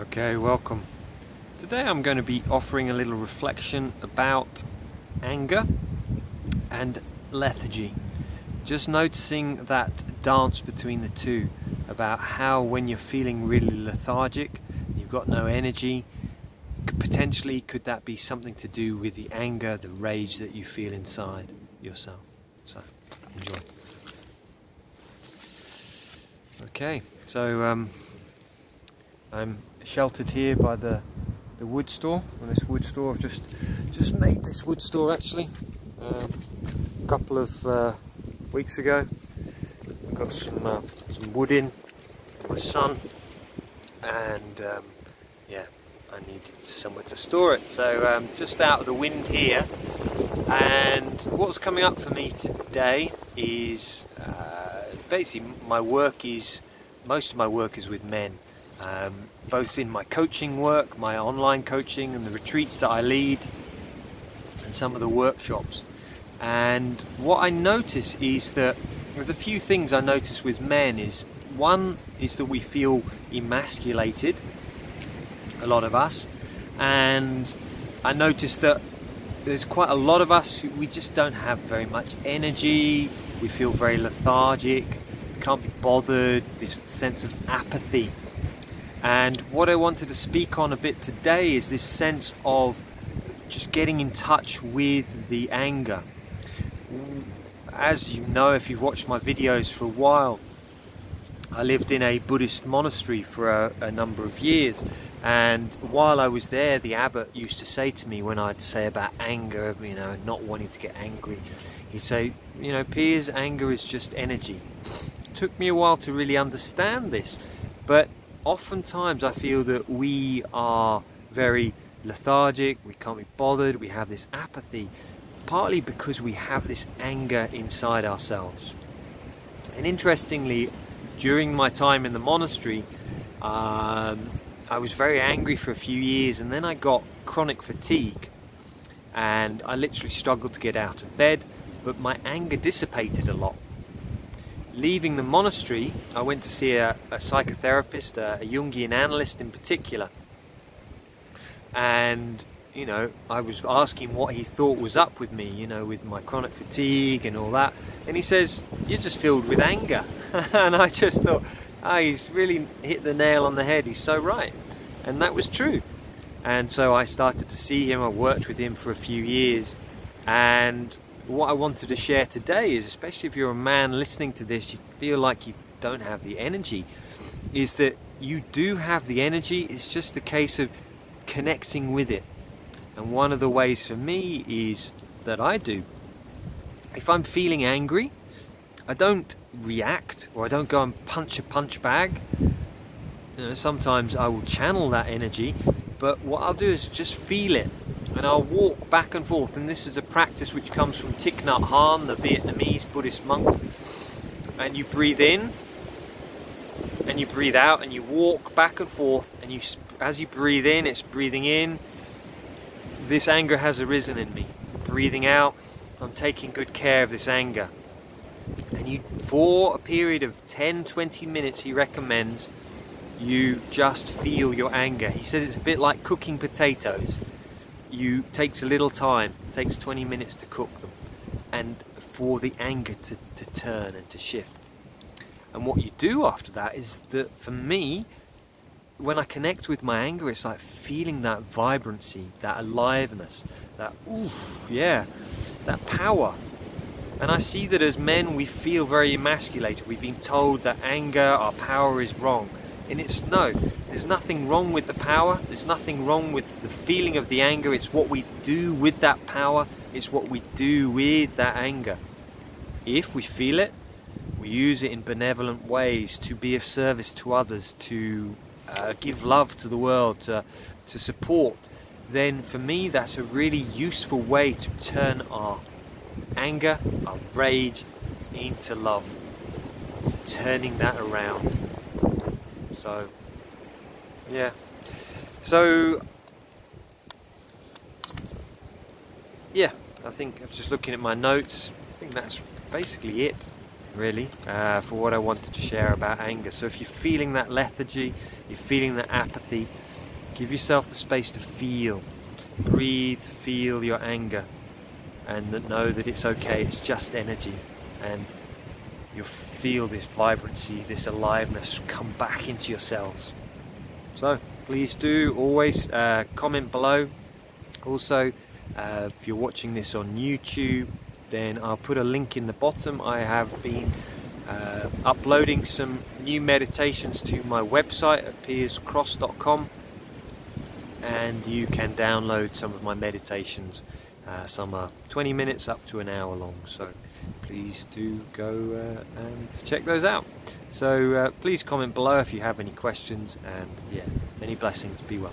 Okay, welcome. Today I'm going to be offering a little reflection about anger and lethargy. Just noticing that dance between the two about how when you're feeling really lethargic, you've got no energy, potentially could that be something to do with the anger, the rage that you feel inside yourself. So, enjoy. Okay, so um, I'm sheltered here by the the wood store. And this wood store, I've just just made this wood store actually um, a couple of uh, weeks ago. I've got some uh, some wood in my son, and um, yeah, I needed somewhere to store it. So um, just out of the wind here. And what's coming up for me today is uh, basically my work is most of my work is with men um, both in my coaching work, my online coaching and the retreats that I lead and some of the workshops. And what I notice is that there's a few things I notice with men is one is that we feel emasculated, a lot of us, and I notice that there's quite a lot of us who we just don't have very much energy, we feel very lethargic, can't be bothered, this sense of apathy and what I wanted to speak on a bit today is this sense of just getting in touch with the anger. As you know, if you've watched my videos for a while, I lived in a Buddhist monastery for a, a, number of years and while I was there the abbot used to say to me when I'd say about anger, you know, not wanting to get angry, he'd say, you know, Piers, anger is just energy. It took me a while to really understand this, but oftentimes I feel that we are very lethargic, we can't be bothered, we have this apathy, partly because we have this anger inside ourselves. And interestingly, during my time in the monastery, um, I was very angry for a few years and then I got chronic fatigue and I literally struggled to get out of bed, but my anger dissipated a lot leaving the monastery, I went to see a, a psychotherapist, a, a Jungian analyst in particular. And, you know, I was asking what he thought was up with me, you know, with my chronic fatigue and all that. And he says, You're just filled with anger. and I just thought, oh, he's really hit the nail on the head. He's so right. And that was true. And so I started to see him. I worked with him for a few years. And what I wanted to share today is, especially if you're a man listening to this, you feel like you don't have the energy, is that you do have the energy, it's just a case of connecting with it. And one of the ways for me is that I do. If I'm feeling angry, I don't react or I don't go and punch a punch bag. You know, sometimes I will channel that energy, but what I'll do is just feel it and I'll walk back and forth and this is a practice which comes from Thich Nhat Hanh, the Vietnamese Buddhist monk. And you breathe in and you breathe out and you walk back and forth and you as you breathe in it's breathing in. This anger has arisen in me. Breathing out I'm taking good care of this anger. And you for a period of 10-20 minutes he recommends you just feel your anger. He says it's a bit like cooking potatoes you takes a little time it takes 20 minutes to cook them and for the anger to, to turn and to shift. And what you do after that is that for me when I connect with my anger it's like feeling that vibrancy that aliveness that oof yeah that power. And I see that as men we feel very emasculated. We've been told that anger our power is wrong and it's no, there's nothing wrong with the power, there's nothing wrong with the feeling of the anger, it's what we do with that power, it's what we do with that anger. If we feel it, we use it in benevolent ways to be of service to others, to uh, give love to the world, to, to support, then for me that's a really useful way to turn our anger, our rage into love, to turning that around. So, yeah. So, yeah, I think I'm just looking at my notes. I think that's basically it, really, uh, for what I wanted to share about anger. So if you're feeling that lethargy, you're feeling that apathy, give yourself the space to feel breathe feel your anger and know that it's okay it's just energy and you'll feel this vibrancy this aliveness come back into your cells. So please do always uh, comment below. Also uh, if you're watching this on YouTube then I'll put a link in the bottom. I have been uh, uploading some new meditations to my website at pierscross.com and you can download some of my meditations. Uh, some are 20 minutes up to an hour long, so please do go uh, and check those out. So uh, please comment below if you have any questions, and yeah, many blessings. Be well.